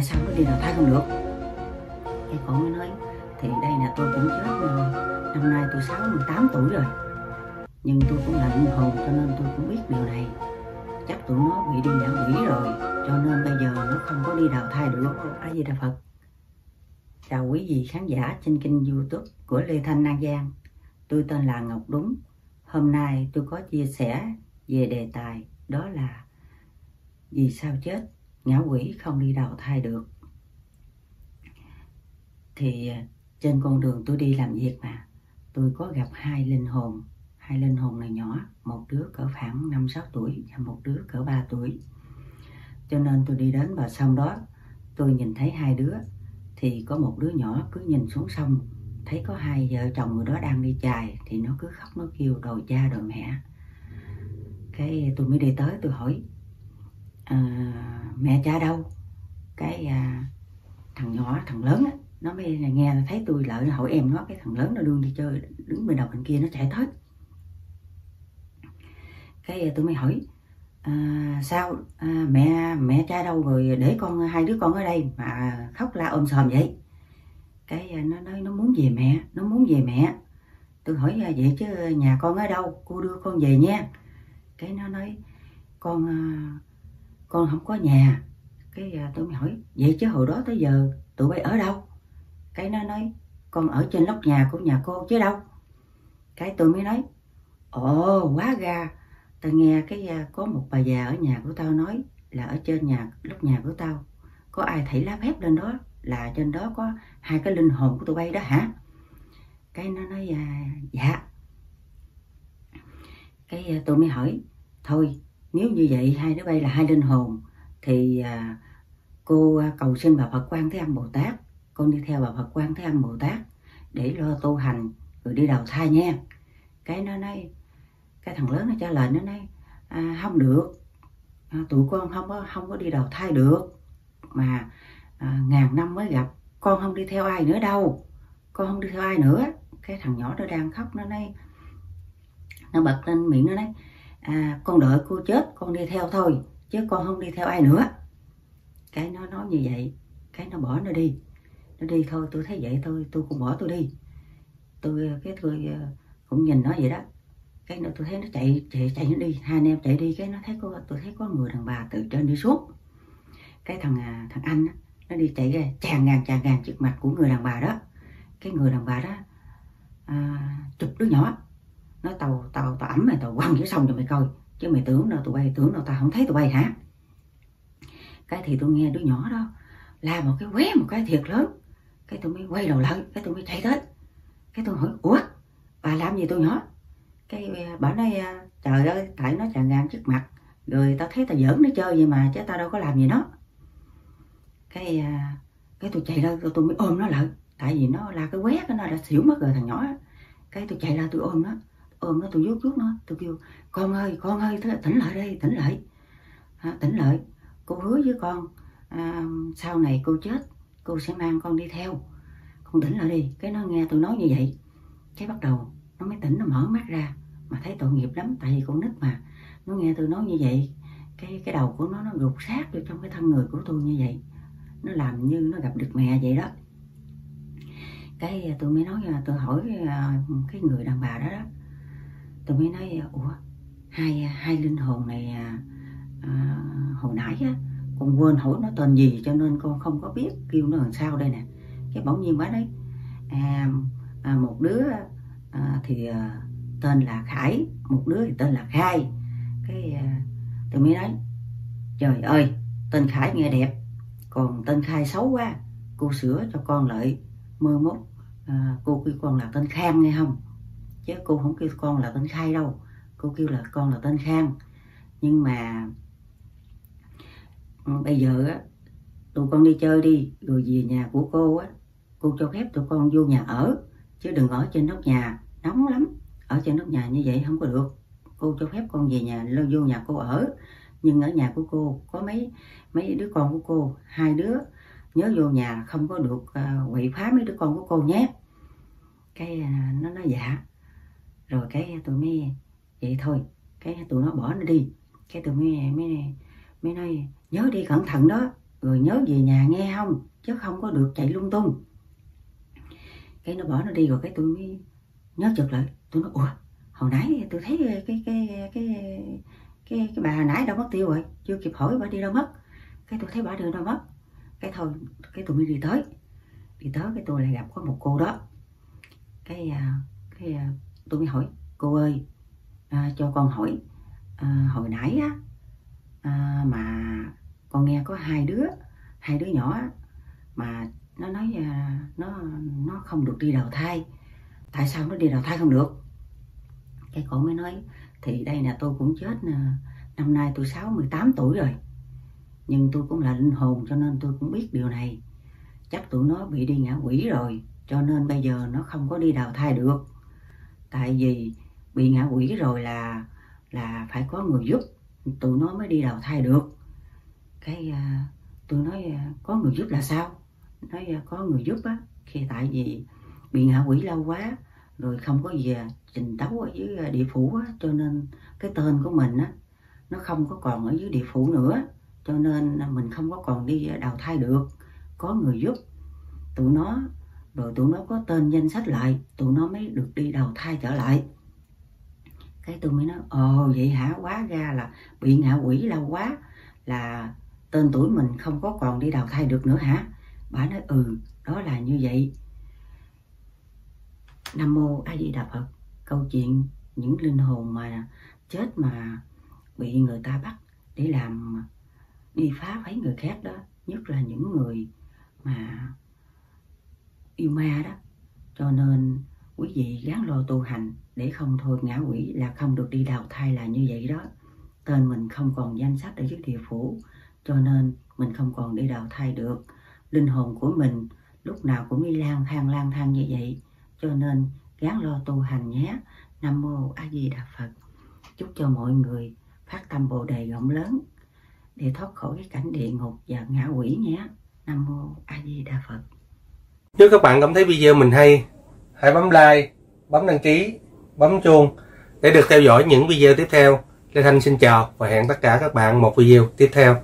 tại sao nó đi đầu thai không được? Cái cổ mới nói, thì đây là tôi cũng chết rồi. Năm nay tôi 68 tuổi rồi. Nhưng tôi cũng là linh hồn cho nên tôi cũng biết điều này. Chắc tụi nó bị đi ngã quỷ rồi, cho nên bây giờ nó không có đi đào thai được. A di đà phật. Chào quý vị khán giả trên kênh youtube của lê thanh an giang. Tôi tên là ngọc đúng. Hôm nay tôi có chia sẻ về đề tài, đó là vì sao chết? Ngã quỷ không đi đầu thai được. Thì à, trên con đường tôi đi làm việc mà tôi có gặp hai linh hồn. Hai linh hồn này nhỏ một đứa cỡ khoảng năm sáu tuổi và một đứa cỡ 3 tuổi. Cho nên tôi đi đến bờ sông đó tôi nhìn thấy hai đứa. Thì có một đứa nhỏ cứ nhìn xuống sông thấy có hai vợ chồng người đó đang đi chài thì nó cứ khóc nó kêu đòi cha đòi mẹ. Cái tôi mới đi tới tôi hỏi à, mẹ cha đâu. Cái à, thằng nhỏ thằng lớn á nó mới nghe thấy tôi lợi hỏi em nó cái thằng lớn nó đương đi chơi đứng bên đầu bên kia nó chạy tới. Cái à, tôi mới hỏi à, sao à, mẹ mẹ cha đâu rồi để con hai đứa con ở đây mà khóc la ôm sòm vậy? Cái à, nó nói nó muốn về mẹ nó muốn về mẹ. Tôi hỏi à, vậy chứ nhà con ở đâu? Cô đưa con về nha. Cái nó nói con à, con không có nhà. Cái à, tôi mới hỏi vậy chứ hồi đó tới giờ tụi bay ở đâu? Cái nó nói con ở trên lóc nhà của nhà cô chứ đâu. Cái tôi mới nói ồ quá ga. Tao nghe cái à, có một bà già ở nhà của tao nói là ở trên nhà lúc nhà của tao có ai thảy lá phép lên đó là trên đó có hai cái linh hồn của tụi bay đó hả? Cái nó nói à, dạ. Cái à, tôi mới hỏi thôi nếu như vậy hai đứa bay là hai linh hồn thì à, cô à, cầu xin bà Phật quan Thế Âm Bồ Tát. Con đi theo bà Phật quan Thế Âm Bồ Tát để lo tu hành rồi đi đầu thai nha. Cái nó nói cái thằng lớn nó trả lời nó nói à, không được. À, tụi con không có không có đi đầu thai được. Mà à, ngàn năm mới gặp con không đi theo ai nữa đâu. Con không đi theo ai nữa. Cái thằng nhỏ nó đang khóc nó nói nó bật lên miệng nó nói à, con đợi cô chết con đi theo thôi chứ con không đi theo ai nữa. Cái nó nói như vậy cái nó bỏ nó đi. Nó đi thôi tôi thấy vậy thôi tôi cũng bỏ tôi đi. Tôi ờ, cái tôi ờ, cũng nhìn nó vậy đó. Cái nữa tôi thấy nó chạy chạy chạy nó đi. Hai anh em chạy đi cái nó thấy có tôi thấy có người đàn bà từ trên đi xuống. Cái thằng à, thằng anh đó, nó đi chạy ra chàng ngàn chàng ngàn trước mặt của người đàn bà đó. Cái người đàn bà đó à, chụp đứa nhỏ nói tàu tàu tàu ẩm mày tàu quăng dưới sông cho mày coi. Chứ mày tưởng đâu tụi bay tưởng đâu tao không thấy tụi bay hả? Cái thì tôi nghe đứa nhỏ đó la một cái qué một cái thiệt lớn. Cái tôi mới quay đầu lại cái tôi mới chạy tới. Cái tôi hỏi ủa bà làm gì tôi nhỏ? Cái ờ, bà nói ờ, trời ơi tại nó tràn ngang trước mặt. Rồi tao thấy tao giỡn nó chơi vậy mà chứ tao đâu có làm gì nó. Cái ờ, cái tôi chạy ra tôi, tôi mới ôm nó lại. Tại vì nó là cái quét nó đã xỉu mất rồi thằng nhỏ. Cái tôi chạy ra tôi ôm nó ôm nó tôi vuốt vuốt nó tôi kêu con ơi con ơi tỉnh lại đây tỉnh lại. À, tỉnh lại. Cô hứa với con à, sau này cô chết cô sẽ mang con đi theo. Con tỉnh lại đi. Cái nó nghe tôi nói như vậy cái bắt đầu nó mới tỉnh nó mở mắt ra. Mà thấy tội nghiệp lắm tại vì con nít mà. Nó nghe tôi nói như vậy cái cái đầu của nó nó gục sát vô trong cái thân người của tôi như vậy. Nó làm như nó gặp được mẹ vậy đó. Cái à, tôi mới nói à, tôi hỏi à, cái người đàn bà đó đó tôi mới nói à, ủa hai à, hai linh hồn này à, à, hồi nãy á con quên hỏi nó tên gì cho nên con không có biết. Kêu nó làm sao đây nè. Cái bỗng nhiên bà đấy à, à, một đứa à, thì à, tên là Khải một đứa thì tên là Khai. Cái à, tôi mới nói trời ơi tên Khải nghe đẹp còn tên Khai xấu quá cô sửa cho con lại mơ mốt à, cô kêu con là tên Khang nghe không? Chứ cô không kêu con là tên Khai đâu. Cô kêu là con là tên Khang. Nhưng mà ừ, bây giờ á tụi con đi chơi đi rồi về nhà của cô á cô cho phép tụi con vô nhà ở. Chứ đừng ở trên nóc nhà. Nóng lắm. Ở trên nóc nhà như vậy không có được. Cô cho phép con về nhà lo vô nhà cô ở. Nhưng ở nhà của cô có mấy mấy đứa con của cô. Hai đứa nhớ vô nhà không có được uh, quậy phá mấy đứa con của cô nhé. Cái uh, nó nói dạ rồi cái tụi mới vậy thôi cái tụi nó bỏ nó đi. Cái tụi mới mới mới nói nhớ đi cẩn thận đó rồi nhớ về nhà nghe không? Chứ không có được chạy lung tung. Cái nó bỏ nó đi rồi cái tôi mới nhớ chợt lại tôi nói ủa hồi nãy tôi thấy cái cái cái cái cái, cái bà nãy đâu mất tiêu rồi chưa kịp hỏi bà đi đâu mất. Cái tôi thấy bà đường đâu mất. Cái thôi cái tôi mới đi tới. Đi tới cái tôi lại gặp có một cô đó. Cái à, cái à, tôi mới hỏi cô ơi à, cho con hỏi à, hồi nãy á à, mà con nghe có hai đứa hai đứa nhỏ mà nó nói à, nó nó không được đi đầu thai. Tại sao nó đi đầu thai không được? Cái cổ mới nói thì đây là tôi cũng chết nè năm nay tôi 68 tuổi rồi. Nhưng tôi cũng là linh hồn cho nên tôi cũng biết điều này. Chắc tụi nó bị đi ngã quỷ rồi cho nên bây giờ nó không có đi đào thai được tại vì bị ngã quỷ rồi là là phải có người giúp. Tụi nó mới đi đào thai được. Cái à, uh, tôi nói uh, à, có người giúp là sao? Nói uh, có người giúp á khi tại vì bị ngã quỷ lâu quá rồi không có gì trình đấu ở dưới địa phủ á cho nên cái tên của mình á nó không có còn ở dưới địa phủ nữa. Cho nên mình không có còn đi đào thai được. Có người giúp tụi nó rồi tụi nó có tên danh sách lại, tụi nó mới được đi đầu thai trở lại. Cái tôi mới nói, ồ, vậy hả? Quá ra là bị ngạ quỷ lâu quá, là tên tuổi mình không có còn đi đầu thai được nữa hả? Bà nói ừ đó là như vậy. Nam mô a di đà phật. Câu chuyện những linh hồn mà chết mà bị người ta bắt để làm đi phá phái người khác đó, nhất là những người mà yêu ma đó. Cho nên quý vị gắng lo tu hành để không thôi ngã quỷ là không được đi đào thai là như vậy đó. Tên mình không còn danh sách ở dưới địa phủ, cho nên mình không còn đi đào thai được. Linh hồn của mình lúc nào cũng đi lang thang lang thang như vậy. Cho nên gắng lo tu hành nhé. Nam mô a di đà phật. Chúc cho mọi người phát tâm bồ đề rộng lớn để thoát khỏi cái cảnh địa ngục và ngã quỷ nhé. Nam mô a di đà phật nếu các bạn cảm thấy video mình hay, hãy bấm like, bấm đăng ký, bấm chuông để được theo dõi những video tiếp theo. Lê thanh xin chào và hẹn tất cả các bạn một video tiếp theo.